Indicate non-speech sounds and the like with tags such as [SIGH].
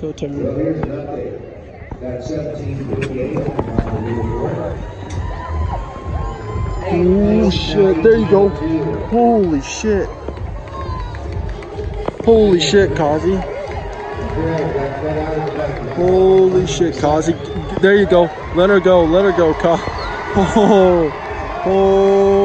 go turn. So here's an update. That 1758 on the leaderboard. Oh shit, there you go. Holy shit. Holy shit, Kazi. Holy shit, Kazi. There you go. Let her go. Let her go, Ka. [LAUGHS] Oh. Oh.